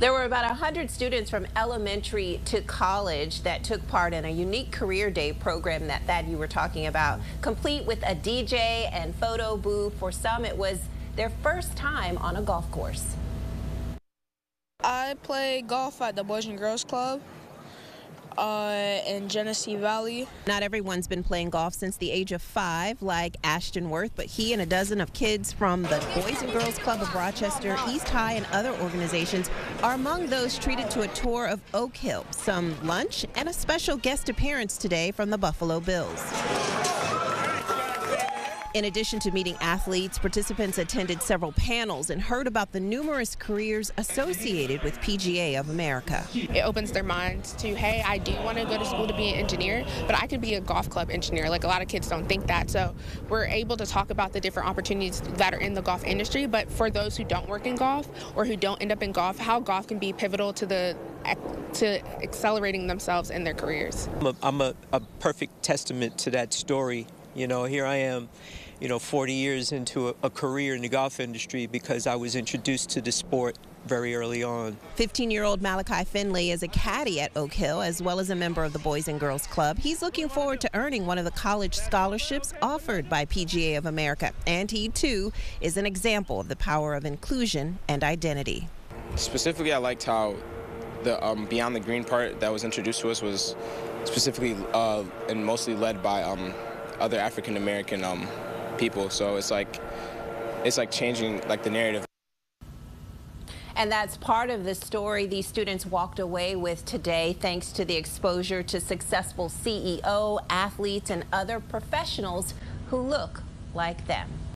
There were about 100 students from elementary to college that took part in a unique career day program that, that you were talking about, complete with a DJ and photo booth. For some, it was their first time on a golf course. I play golf at the Boys and Girls Club uh, in Genesee Valley. Not everyone's been playing golf since the age of five, like Ashton Worth, but he and a dozen of kids from the Boys and Girls Club of Rochester, East High, and other organizations are among those treated to a tour of Oak Hill, some lunch, and a special guest appearance today from the Buffalo Bills. In addition to meeting athletes, participants attended several panels and heard about the numerous careers associated with PGA of America. It opens their minds to, hey, I do want to go to school to be an engineer, but I could be a golf club engineer. Like a lot of kids don't think that. So we're able to talk about the different opportunities that are in the golf industry, but for those who don't work in golf or who don't end up in golf, how golf can be pivotal to the to accelerating themselves in their careers. I'm a, I'm a, a perfect testament to that story you know, here I am, you know, 40 years into a, a career in the golf industry because I was introduced to the sport very early on. 15-year-old Malachi Finley is a caddy at Oak Hill as well as a member of the Boys and Girls Club. He's looking forward to earning one of the college scholarships offered by PGA of America. And he, too, is an example of the power of inclusion and identity. Specifically, I liked how the um, Beyond the Green part that was introduced to us was specifically uh, and mostly led by um, other African American um, people. So it's like it's like changing like the narrative. And that's part of the story these students walked away with today, thanks to the exposure to successful CEO, athletes, and other professionals who look like them.